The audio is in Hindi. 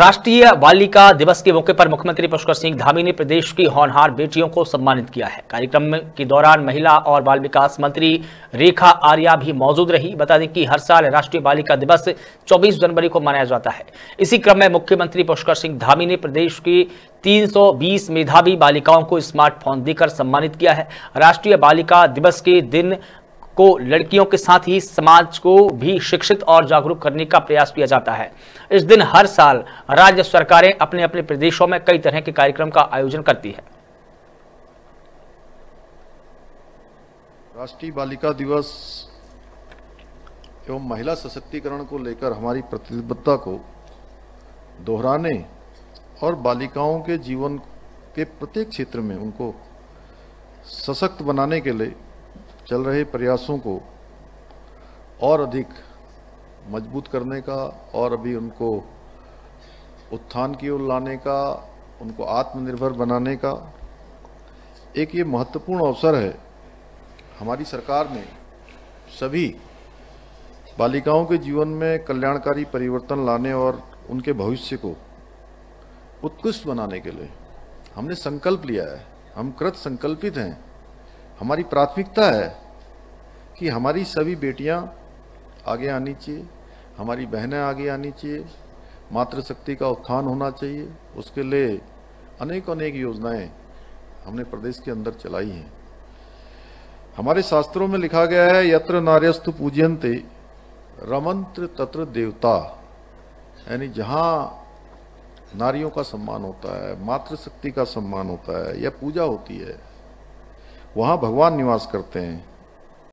राष्ट्रीय बालिका दिवस के मौके पर मुख्यमंत्री पुष्कर सिंह धामी ने प्रदेश की होनहार बेटियों को सम्मानित किया है। कार्यक्रम के दौरान महिला और बाल विकास मंत्री रेखा आर्या भी मौजूद रही। बता दें कि हर साल राष्ट्रीय बालिका दिवस 24 जनवरी को मनाया जाता है। इसी क्रम में मुख्यमंत्री पुष्कर सिंह धामी ने प्रदेश की 320 मेधावी बालिकाओं को स्मार्टफ़ोन देकर सम्मानित किया है। राष्ट्रीय बालिका दिवस के दिन को लड़कियों के साथ ही समाज को भी शिक्षित और जागरूक करने का प्रयास किया जाता है। इस दिन हर साल राज्य सरकारें अपने अपने प्रदेशों में कई तरह के कार्यक्रम का आयोजन करती है। राष्ट्रीय बालिका दिवस एवं महिला सशक्तिकरण को लेकर हमारी प्रतिबद्धता को दोहराने और बालिकाओं के जीवन के प्रत्येक क्षेत्र में उनको सशक्त बनाने के लिए चल रहे प्रयासों को और अधिक मज़बूत करने का और अभी उनको उत्थान की ओर लाने का, उनको आत्मनिर्भर बनाने का एक ये महत्वपूर्ण अवसर है। हमारी सरकार ने सभी बालिकाओं के जीवन में कल्याणकारी परिवर्तन लाने और उनके भविष्य को उत्कृष्ट बनाने के लिए हमने संकल्प लिया है। हम कृत संकल्पित हैं। हमारी प्राथमिकता है कि हमारी सभी बेटियाँ आगे आनी चाहिए, हमारी बहनें आगे आनी चाहिए, मातृशक्ति का उत्थान होना चाहिए। उसके लिए अनेक अनेक योजनाएँ हमने प्रदेश के अंदर चलाई हैं। हमारे शास्त्रों में लिखा गया है, यत्र नार्यस्तु पूजयंते रमंत्र तत्र देवता। यानी जहाँ नारियों का सम्मान होता है, मातृशक्ति का सम्मान होता है, या पूजा होती है वहाँ भगवान निवास करते हैं।